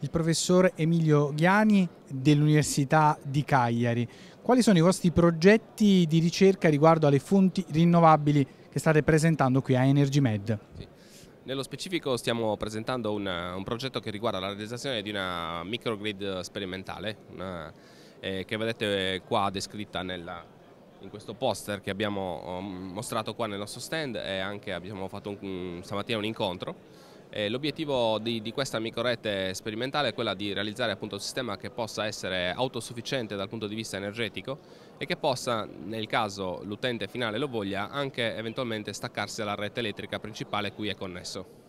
il professor Emilio Ghiani dell'Università di Cagliari. Quali sono i vostri progetti di ricerca riguardo alle fonti rinnovabili che state presentando qui a EnergyMed? Sì. Nello specifico stiamo presentando un, un, progetto che riguarda la realizzazione di una microgrid sperimentale una, eh, che vedete qua descritta nella, in questo poster che abbiamo um, mostrato qua nel nostro stand e anche abbiamo fatto un, stamattina un incontro. L'obiettivo di, di, questa microrete sperimentale è quella di realizzare appunto un sistema che possa essere autosufficiente dal punto di vista energetico e che possa, nel caso l'utente finale lo voglia, anche eventualmente staccarsi dalla rete elettrica principale cui è connesso.